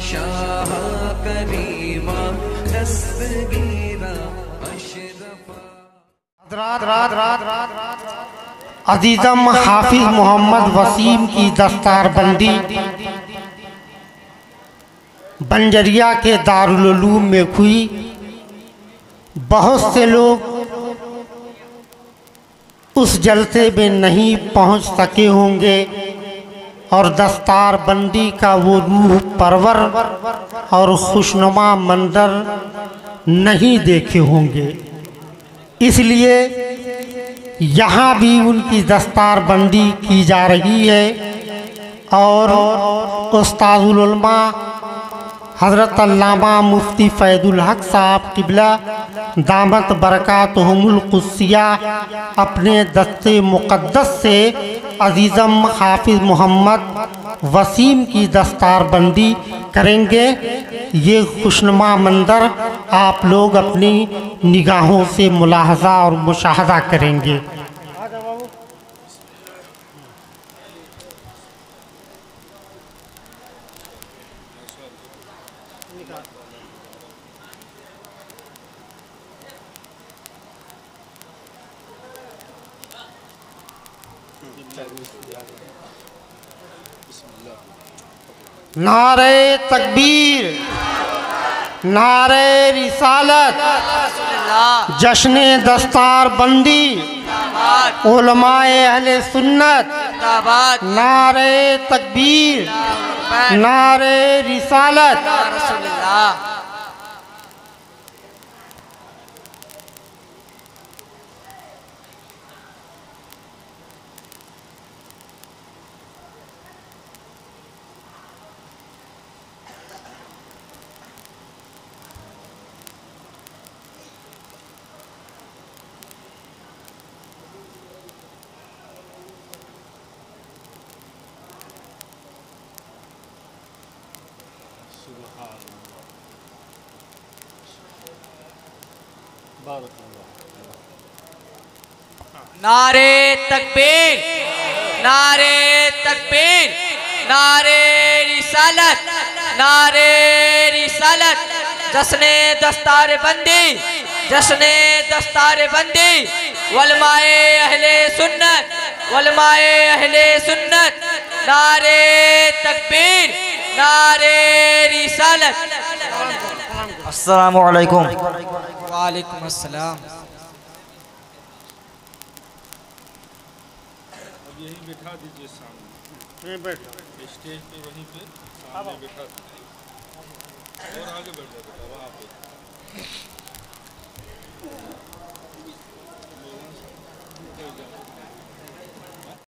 شاہ کریمہ دستگیرہ عزیزم حافظ محمد وسیم کی دستار بندی بنجریا کے دارالعلوم میں ہوئی۔ بہت سے لوگ اس جلسے میں نہیں پہنچ سکے ہوں گے۔ اور دستار بندی کا وہ روح پرور اور خوشنما منظر نہیں دیکھے ہوں گے۔ اس لیے یہاں بھی ان کی دستار بندی کی جا رہی ہے۔ اور استاذ العلماء حضرت علامہ مفتی فید الحق صاحب قبلہ دامت برکاتہم القدسیہ اپنے دست مقدس سے عزیزم حافظ محمد وسیم کی دستار بندی کریں گے۔ یہ خوشنما منظر آپ لوگ اپنی نگاہوں سے ملاحظہ اور مشاہدہ کریں گے۔ نعرہ تکبیر نعرہ رسالت جشن دستار بندی علماء اہل سنت نعرہ تکبیر نعرہ رسالت نعرے تکبیر نعرے تکبیر نعرے رسالت نعرے رسالت. جشن دستار بندی، جشن دستار بندی. علماء اہل سنت، علماء اہل سنت. نعرے تکبیر نعرے رسالت. السلام عليكم. وعليكم السلام. اب یہیں